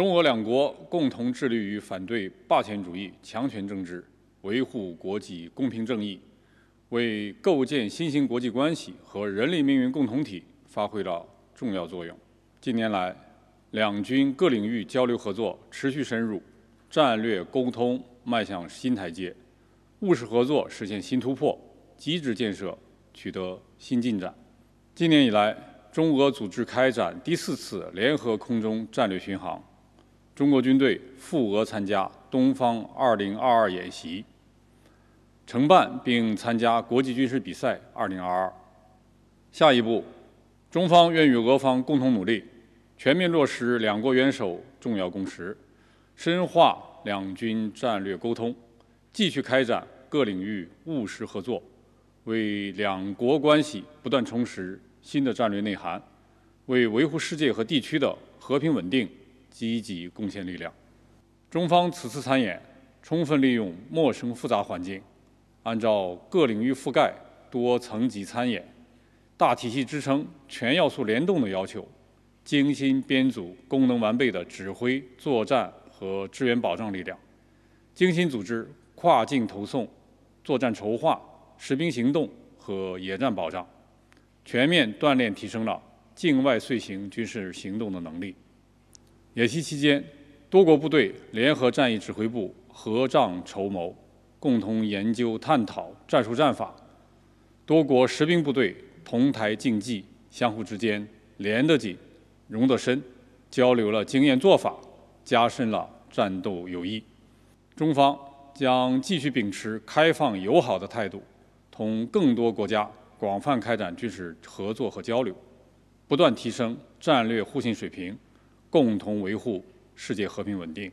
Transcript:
中俄两国共同致力于反对霸权主义、强权政治，维护国际公平正义，为构建新型国际关系和人类命运共同体发挥了重要作用。近年来，两军各领域交流合作持续深入，战略沟通迈向新台阶，务实合作实现新突破，机制建设取得新进展。今年以来，中俄组织开展第四次联合空中战略巡航。中国军队赴俄参加东方2022演习，承办并参加国际军事比赛2022。下一步，中方愿与俄方共同努力，全面落实两国元首重要共识，深化两军战略沟通，继续开展各领域务实合作，为两国关系不断充实新的战略内涵，为维护世界和地区的和平稳定。积极贡献力量。中方此次参演，充分利用陌生复杂环境，按照各领域覆盖、多层级参演、大体系支撑、全要素联动的要求，精心编组功能完备的指挥、作战和支援保障力量，精心组织跨境投送、作战筹划、实兵行动和野战保障，全面锻炼提升了境外遂行军事行动的能力。演习期间，多国部队联合战役指挥部合帐筹谋，共同研究探讨战术战法；多国实兵部队同台竞技，相互之间连得紧、融得深，交流了经验做法，加深了战斗友谊。中方将继续秉持开放友好的态度，同更多国家广泛开展军事合作和交流，不断提升战略互信水平。共同维护世界和平稳定。